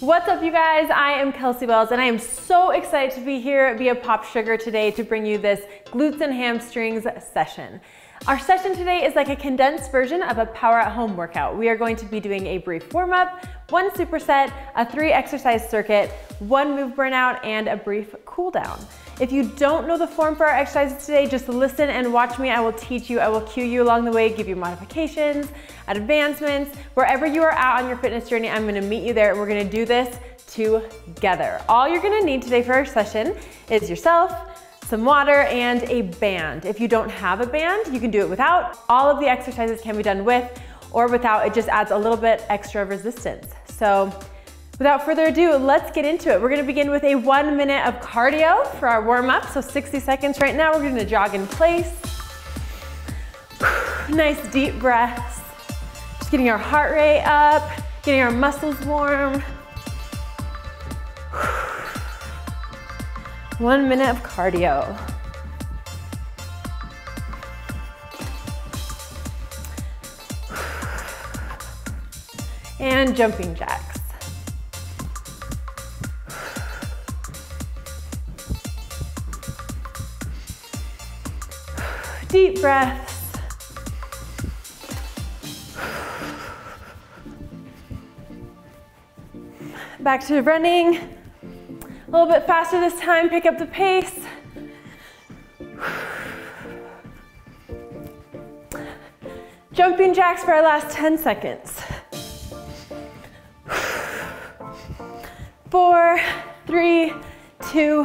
What's up you guys? I am Kelsey Wells and I am so excited to be here via Pop Sugar today to bring you this glutes and hamstrings session. Our session today is like a condensed version of a PWR at home workout. We are going to be doing a brief warm up, one superset, a three exercise circuit, one move burnout, and a brief cool down. If you don't know the form for our exercises today, just listen and watch me. I will teach you, I will cue you along the way, give you modifications, advancements. Wherever you are at on your fitness journey, I'm gonna meet you there and we're gonna do this together. All you're gonna need today for our session is yourself, some water, and a band. If you don't have a band, you can do it without. All of the exercises can be done with or without. It just adds a little bit extra resistance. So Without further ado, let's get into it. We're gonna begin with a one minute of cardio for our warm up. So 60 seconds right now, we're gonna jog in place. Nice deep breaths. Just getting our heart rate up, getting our muscles warm. One minute of cardio. And jumping jacks. Deep breaths. Back to running. A little bit faster this time, pick up the pace. Jumping jacks for our last 10 seconds. Four, three, two,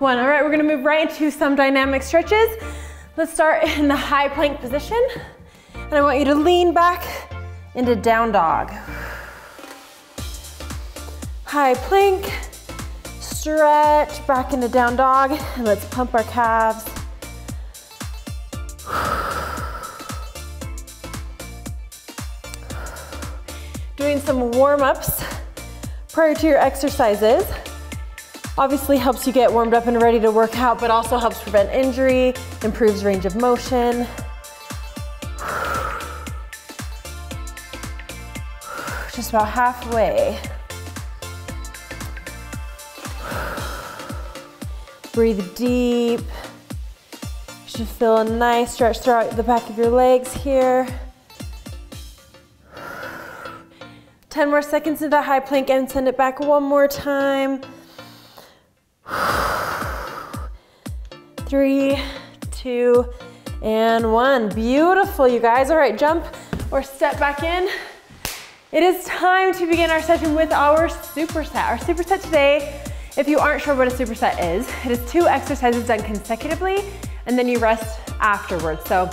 one. All right, we're gonna move right into some dynamic stretches. Let's start in the high plank position. And I want you to lean back into down dog. High plank, stretch back into down dog, and let's pump our calves. Doing some warm-ups prior to your exercises. Obviously helps you get warmed up and ready to work out, but also helps prevent injury, improves range of motion. Just about halfway. Breathe deep. Should feel a nice stretch throughout the back of your legs here. 10 more seconds into the high plank and send it back one more time. Three, two, and one. Beautiful, you guys. All right, jump or step back in. It is time to begin our session with our superset. Our superset today, if you aren't sure what a superset is, it is two exercises done consecutively and then you rest afterwards. So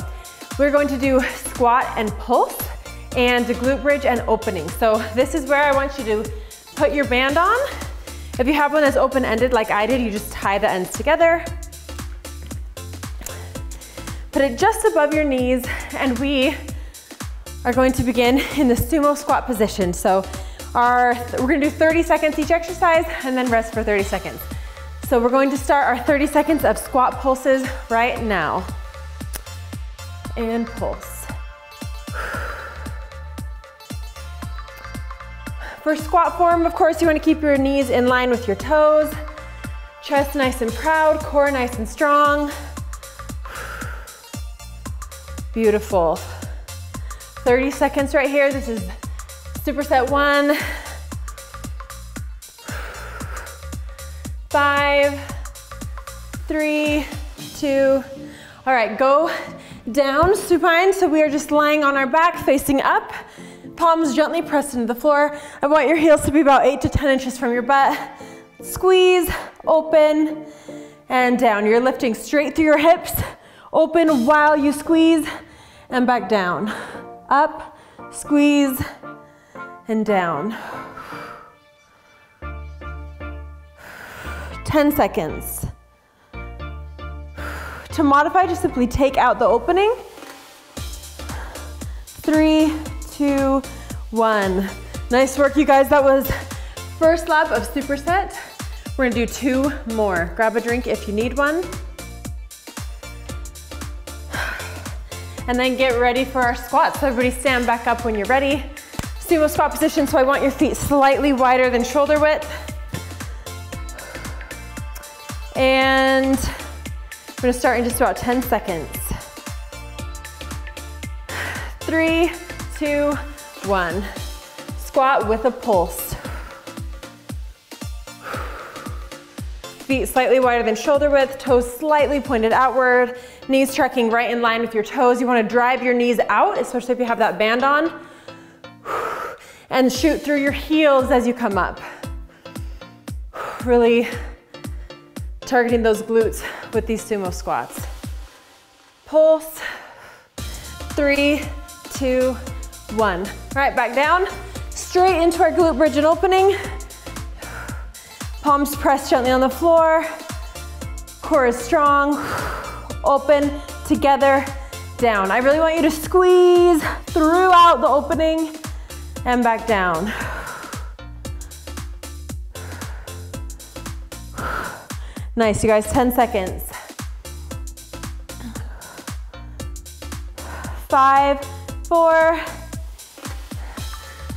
we're going to do squat and pulse and glute bridge and opening. So this is where I want you to put your band on. If you have one that's open-ended like I did, you just tie the ends together Put it just above your knees and we are going to begin in the sumo squat position. So our, we're gonna do 30 seconds each exercise and then rest for 30 seconds. So we're going to start our 30 seconds of squat pulses right now. And pulse. For squat form, of course, you wanna keep your knees in line with your toes, chest nice and proud, core nice and strong. Beautiful. 30 seconds right here. This is superset one. Five, three, two. All right, go down supine. So we are just lying on our back facing up. Palms gently pressed into the floor. I want your heels to be about eight to 10 inches from your butt. Squeeze, open, and down. You're lifting straight through your hips. Open while you squeeze and back down. Up, squeeze, and down. 10 seconds. To modify, just simply take out the opening. Three, two, one. Nice work, you guys. That was first lap of superset. We're gonna do two more. Grab a drink if you need one. And then get ready for our squats. So everybody stand back up when you're ready. sumo squat position, so I want your feet slightly wider than shoulder width. And I'm gonna start in just about 10 seconds. Three, two, one. Squat with a pulse. Feet slightly wider than shoulder width, toes slightly pointed outward, knees tracking right in line with your toes. You wanna drive your knees out, especially if you have that band on. And shoot through your heels as you come up. Really targeting those glutes with these sumo squats. Pulse, three, two, one. All right, back down, straight into our glute bridge and opening. Palms pressed gently on the floor. Core is strong. Open, together, down. I really want you to squeeze throughout the opening and back down. Nice, you guys, 10 seconds. Five, four,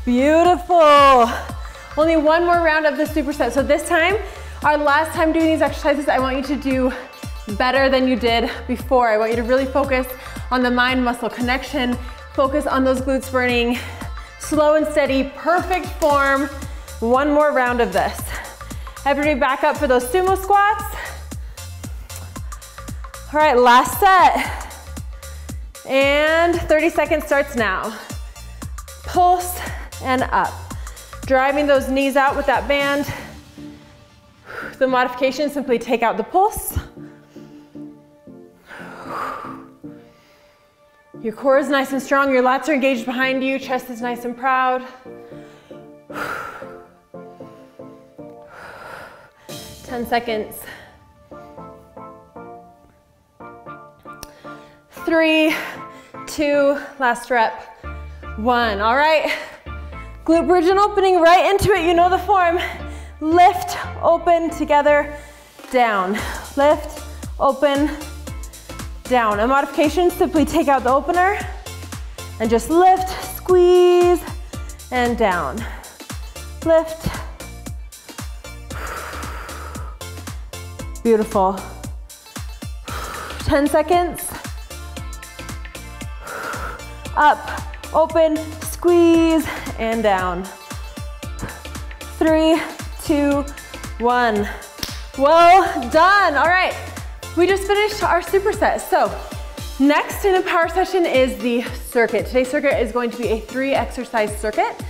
beautiful. Only one more round of the superset. So this time, our last time doing these exercises, I want you to do better than you did before. I want you to really focus on the mind-muscle connection, focus on those glutes burning, slow and steady, perfect form. One more round of this. Everybody back up for those sumo squats. All right, last set. And 30 seconds starts now. Pulse and up. Driving those knees out with that band. The modification, simply take out the pulse. Your core is nice and strong, your lats are engaged behind you, chest is nice and proud. 10 seconds. Three, two, last rep, one. All right, Glute bridge and opening right into it. You know the form. Lift, open, together, down. Lift, open, down. A modification, simply take out the opener and just lift, squeeze, and down. Lift. Beautiful. 10 seconds. Up, open, squeeze, and down. Three, two, one. Well done. All right, we just finished our superset. So next in a PWR session is the circuit. Today's circuit is going to be a three exercise circuit.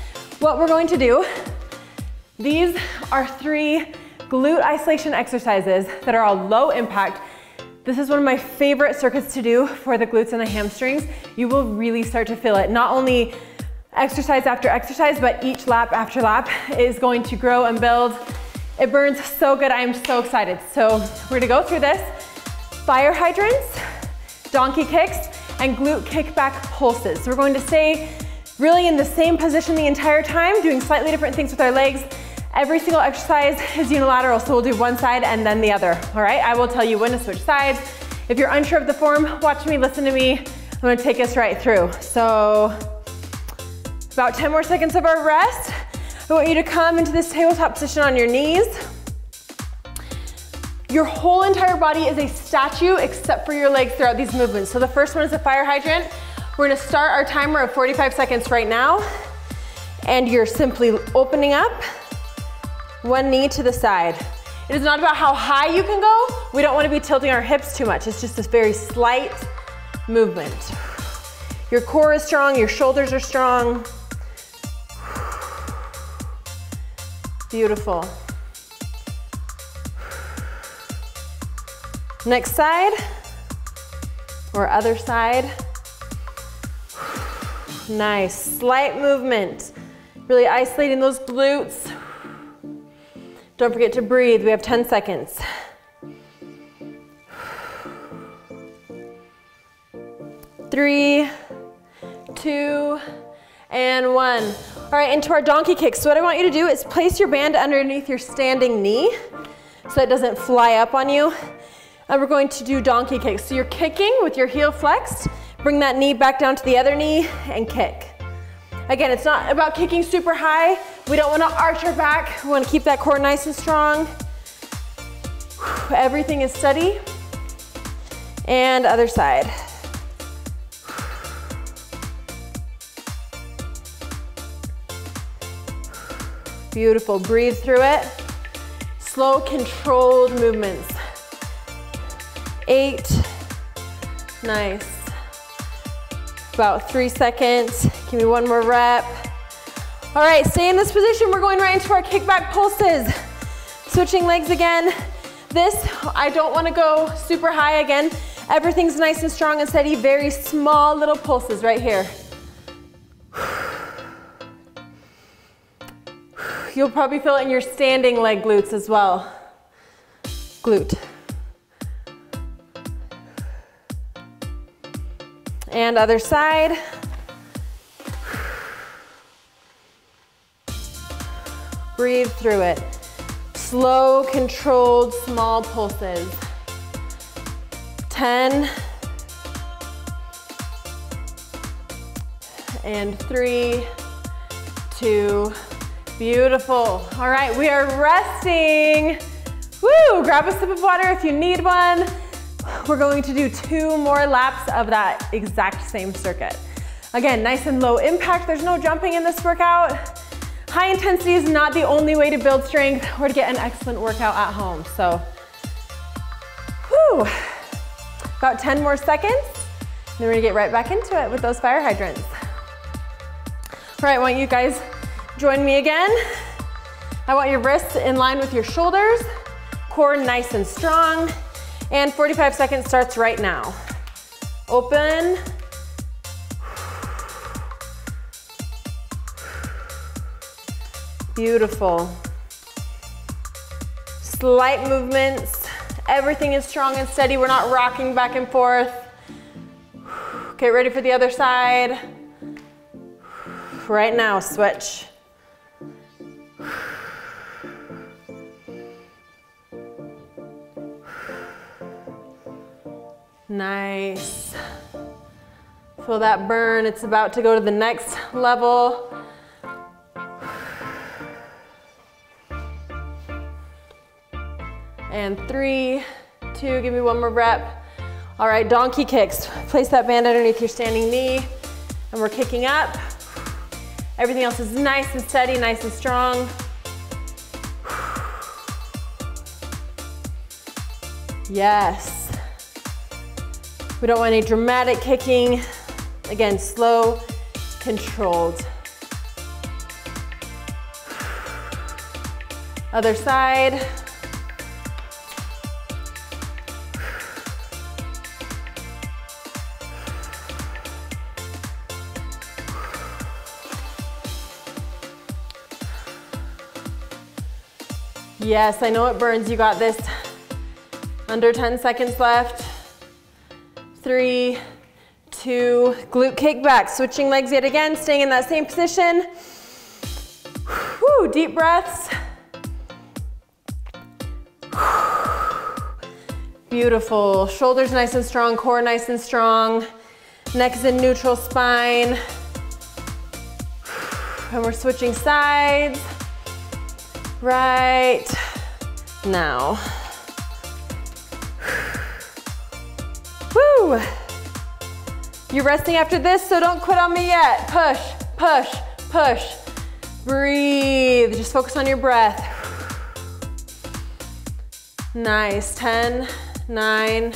What we're going to do, these are three glute isolation exercises that are all low impact. This is one of my favorite circuits to do for the glutes and the hamstrings. You will really start to feel it. Not only exercise after exercise, but each lap after lap is going to grow and build. It burns so good, I am so excited. So we're gonna go through this. Fire hydrants, donkey kicks, and glute kickback pulses. So we're going to stay really in the same position the entire time, doing slightly different things with our legs. Every single exercise is unilateral, so we'll do one side and then the other, all right? I will tell you when to switch sides. If you're unsure of the form, watch me, listen to me. I'm gonna take us right through. So about 10 more seconds of our rest. I want you to come into this tabletop position on your knees. Your whole entire body is a statue except for your legs throughout these movements. So the first one is a fire hydrant. We're gonna start our timer of 45 seconds right now. And you're simply opening up, one knee to the side. It is not about how high you can go. We don't wanna be tilting our hips too much. It's just this very slight movement. Your core is strong, your shoulders are strong. Beautiful. Next side, or other side. Nice, slight movement. Really isolating those glutes. Don't forget to breathe, we have 10 seconds. Three, two, and one. All right, into our donkey kicks. So what I want you to do is place your band underneath your standing knee so it doesn't fly up on you. And we're going to do donkey kicks. So you're kicking with your heel flexed. Bring that knee back down to the other knee and kick. Again, it's not about kicking super high. We don't wanna arch our back. We wanna keep that core nice and strong. Everything is steady. And other side. Beautiful, breathe through it. Slow, controlled movements. Eight, nice. About three seconds. Give me one more rep. All right, stay in this position. We're going right into our kickback pulses. Switching legs again. This, I don't wanna go super high again. Everything's nice and strong and steady. Very small little pulses right here. You'll probably feel it in your standing leg glutes as well. Glute. And other side. Breathe through it. Slow, controlled, small pulses. 10. And three, two, Beautiful. All right, we are resting. Woo, grab a sip of water if you need one. We're going to do two more laps of that exact same circuit. Again, nice and low impact. There's no jumping in this workout. High intensity is not the only way to build strength or to get an excellent workout at home. So, whew, about 10 more seconds. Then we're gonna get right back into it with those fire hydrants. All right, I want you guys Join me again. I want your wrists in line with your shoulders, core nice and strong, and 45 seconds starts right now. Open. Beautiful. Slight movements. Everything is strong and steady. We're not rocking back and forth. Get ready for the other side. Right now, switch. Nice. Feel that burn. It's about to go to the next level. And three, two, give me one more rep. All right, donkey kicks. Place that band underneath your standing knee. And we're kicking up. Everything else is nice and steady, nice and strong. Yes. We don't want any dramatic kicking. Again, slow, controlled. Other side. Yes, I know it burns. You got this. Under 10 seconds left. Three, two, glute kickback. Switching legs yet again, staying in that same position. Whew, deep breaths. Beautiful. Shoulders nice and strong, core nice and strong. Neck is in neutral spine. And we're switching sides right now. Woo! You're resting after this, so don't quit on me yet. Push, push, push. Breathe, just focus on your breath. Nice, 10, nine,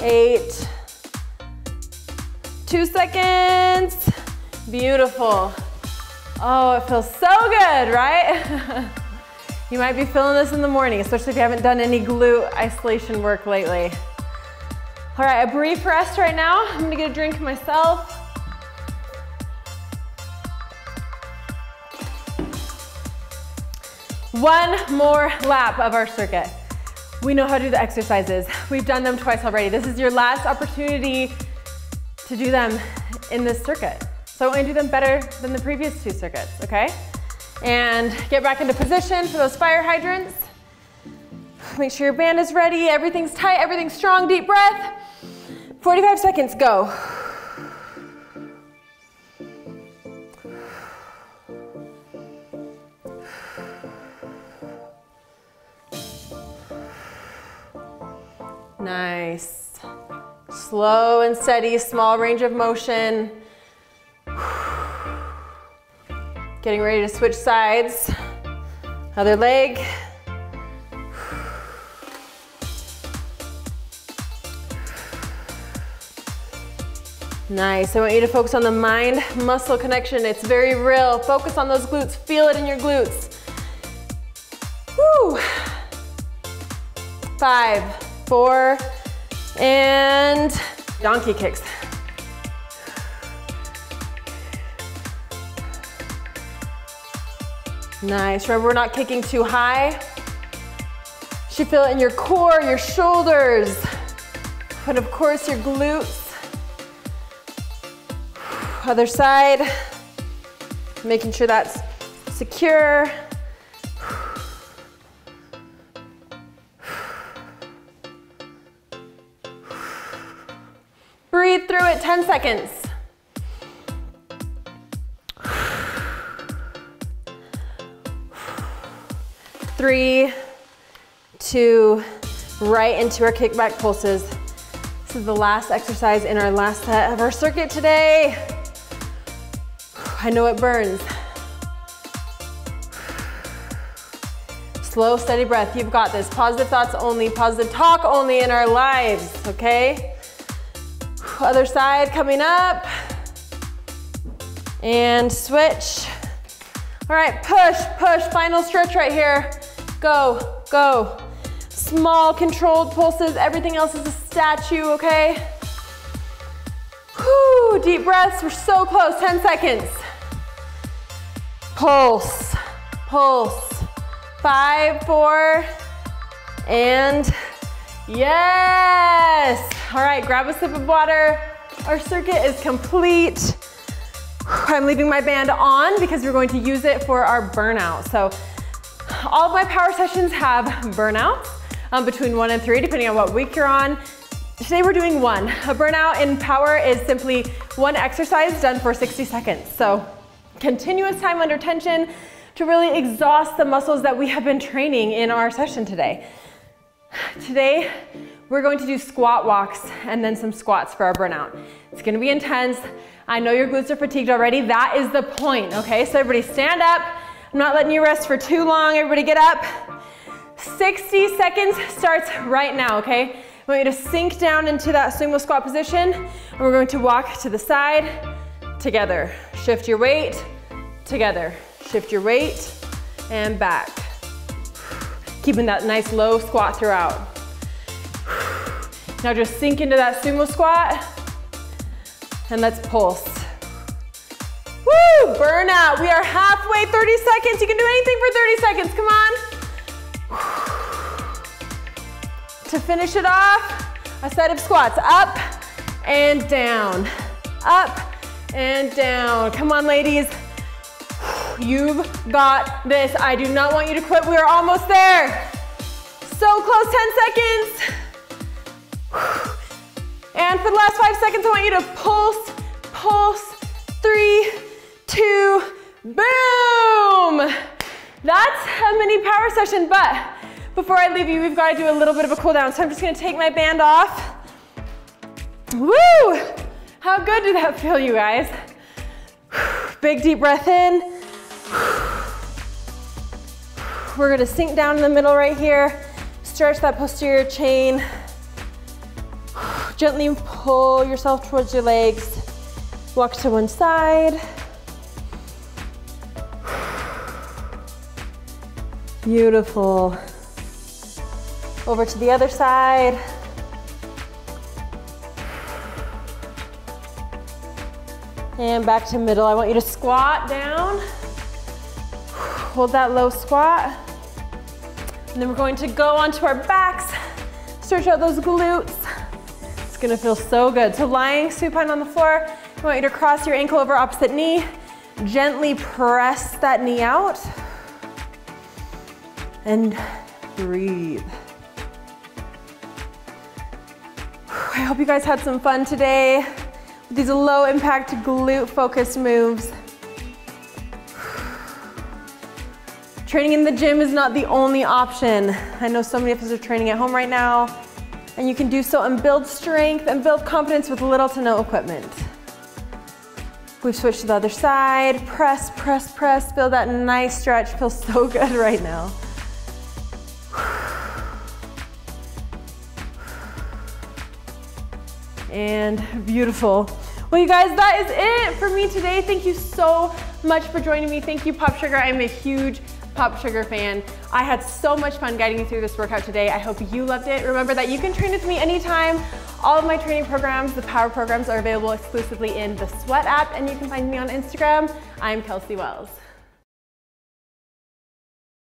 eight, two seconds. Beautiful. Oh, it feels so good, right? You might be feeling this in the morning, especially if you haven't done any glute isolation work lately. All right, a brief rest right now. I'm gonna get a drink myself. One more lap of our circuit. We know how to do the exercises. We've done them twice already. This is your last opportunity to do them in this circuit. So I want to do them better than the previous two circuits, okay? And get back into position for those fire hydrants. Make sure your band is ready, everything's tight, everything's strong, deep breath. 45 seconds, go. Nice. Slow and steady, small range of motion. Getting ready to switch sides. Other leg. Nice, I want you to focus on the mind-muscle connection. It's very real. Focus on those glutes, feel it in your glutes. Woo! Five, four, and donkey kicks. Nice, remember we're not kicking too high. You should feel it in your core, your shoulders, and of course your glutes. Other side, making sure that's secure. Breathe through it, 10 seconds. Three, two, right into our kickback pulses. This is the last exercise in our last set of our circuit today. I know it burns. Slow, steady breath. You've got this. Positive thoughts only, positive talk only in our lives, okay? Other side coming up. And switch. All right, push, push. Final stretch right here. Go, go. Small controlled pulses. Everything else is a statue, okay? Whew, deep breaths. We're so close. 10 seconds. Pulse, pulse. Five, four, and yes. All right, grab a sip of water. Our circuit is complete. I'm leaving my band on because we're going to use it for our burnout. So all of my PWR sessions have burnouts um, between one and three, depending on what week you're on. Today we're doing one. A burnout in PWR is simply one exercise done for 60 seconds. So continuous time under tension to really exhaust the muscles that we have been training in our session today. Today, we're going to do squat walks and then some squats for our burnout. It's gonna be intense. I know your glutes are fatigued already. That is the point, okay? So everybody stand up. I'm not letting you rest for too long. Everybody get up. 60 seconds starts right now, okay? I want you to sink down into that sumo squat position and we're going to walk to the side together. Shift your weight, together. Shift your weight and back. Keeping that nice low squat throughout. Now just sink into that sumo squat and let's pulse. Woo, burnout. We are halfway, 30 seconds. You can do anything for 30 seconds, come on. To finish it off, a set of squats, up and down, up and down. Come on, ladies. You've got this. I do not want you to quit. We are almost there. So close, 10 seconds. And for the last five seconds, I want you to pulse, pulse, three, two, boom. That's a mini PWR session, but before I leave you, we've got to do a little bit of a cool down. So I'm just gonna take my band off. Woo! How good did that feel, you guys? Big deep breath in. We're gonna sink down in the middle right here. Stretch that posterior chain. Gently pull yourself towards your legs. Walk to one side. Beautiful. Over to the other side. And back to middle. I want you to squat down. Hold that low squat. And then we're going to go onto our backs. Stretch out those glutes. It's gonna feel so good. So lying supine on the floor, I want you to cross your ankle over opposite knee. Gently press that knee out. And breathe. I hope you guys had some fun today. These low impact glute focused moves. Training in the gym is not the only option. I know so many of us are training at home right now. And you can do so and build strength and build confidence with little to no equipment. We've switched to the other side. Press, press, press. Feel that nice stretch. Feels so good right now. And beautiful. Well, you guys, that is it for me today. Thank you so much for joining me. Thank you, Pop Sugar. I'm a huge Pop Sugar fan. I had so much fun guiding you through this workout today. I hope you loved it. Remember that you can train with me anytime. All of my training programs, the PWR programs are available exclusively in the Sweat app and you can find me on Instagram. I'm Kelsey Wells.